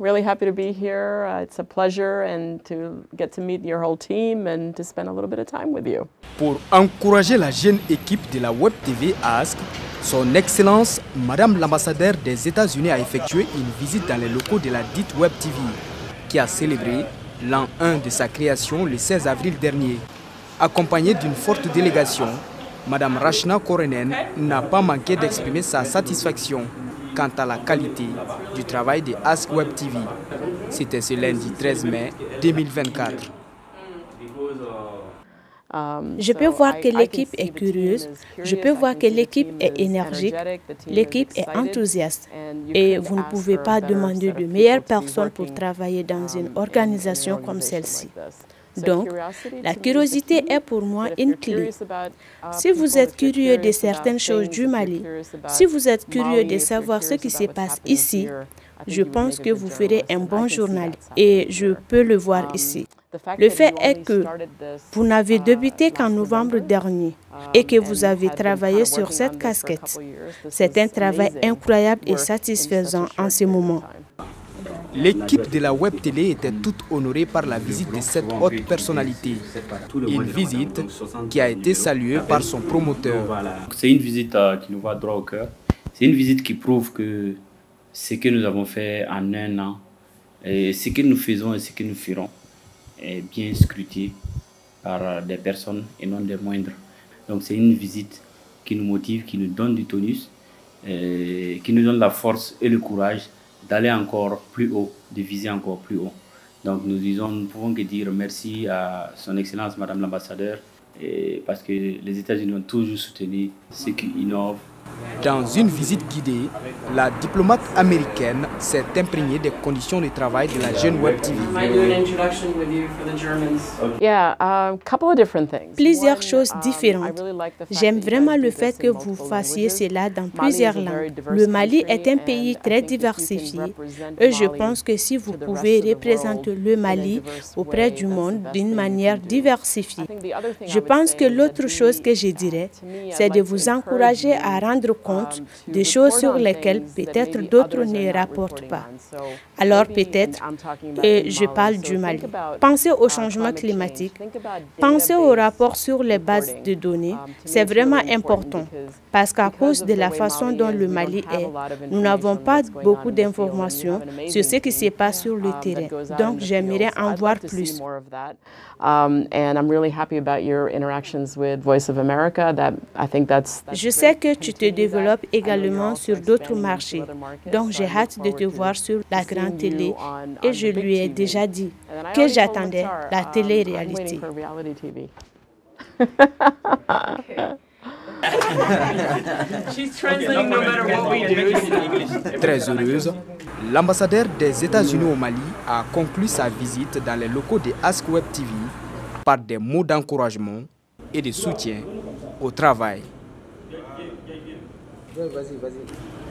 Really happy to be here. Uh, it's a pleasure and to get to meet your whole team and to spend a little bit of time with you. Pour encourager la jeune équipe de la Web TV Ask, son Excellence, Madame l'ambassadeur des États-Unis a effectué une visite dans les locaux de la dite Web TV, qui a célébré l'an 1 de sa création le 16 avril dernier. Accompagnée d'une forte délégation, Madame Rachna Korenen n'a pas manqué d'exprimer sa satisfaction quant à la qualité du travail de Ask Web TV. C'était ce lundi 13 mai 2024. Je peux voir que l'équipe est curieuse, je peux voir que l'équipe est énergique, l'équipe est enthousiaste. Et vous ne pouvez pas demander de meilleures personnes pour travailler dans une organisation comme celle-ci. Donc, la curiosité est pour moi une clé. Si vous êtes curieux de certaines choses du Mali, si vous êtes curieux de savoir ce qui se passe ici, je pense que vous ferez un bon journal et je peux le voir ici. Le fait est que vous n'avez débuté qu'en novembre dernier et que vous avez travaillé sur cette casquette. C'est un travail incroyable et satisfaisant en ce moment. L'équipe de la web télé était toute honorée par la visite de cette haute personnalité. Une visite qui a été saluée par son promoteur. C'est une visite euh, qui nous va droit au cœur. C'est une visite qui prouve que ce que nous avons fait en un an, et ce que nous faisons et ce que nous ferons, est bien scruté par des personnes et non des moindres. Donc c'est une visite qui nous motive, qui nous donne du tonus, et qui nous donne la force et le courage d'aller encore plus haut, de viser encore plus haut. Donc nous disons, nous pouvons que dire merci à son Excellence Madame l'ambassadeur, parce que les États-Unis ont toujours soutenu ceux qui innovent dans une visite guidée, la diplomate américaine s'est imprégnée des conditions de travail de la jeune Web TV. Plusieurs choses différentes. J'aime vraiment le fait que vous fassiez cela dans plusieurs langues. Le Mali est un pays très diversifié. et je pense que si vous pouvez représenter le Mali auprès du monde d'une manière diversifiée, je pense que l'autre chose que je dirais, c'est de vous encourager à rendre compte des choses sur lesquelles peut-être d'autres ne rapportent pas. Alors peut-être, et je parle du Mali, pensez au changement climatique, pensez au rapport sur les bases de données, c'est vraiment important parce qu'à cause de la façon dont le Mali est, nous n'avons pas beaucoup d'informations sur ce qui se passe sur le terrain. Donc j'aimerais en voir plus. Je sais que tu te développes également sur d'autres marchés. Donc j'ai hâte de te voir sur la grande télé et je lui ai déjà dit que j'attendais la télé-réalité. Très heureuse, l'ambassadeur des États-Unis au Mali a conclu sa visite dans les locaux de Ask Web TV par des mots d'encouragement et de soutien au travail. वजी वजी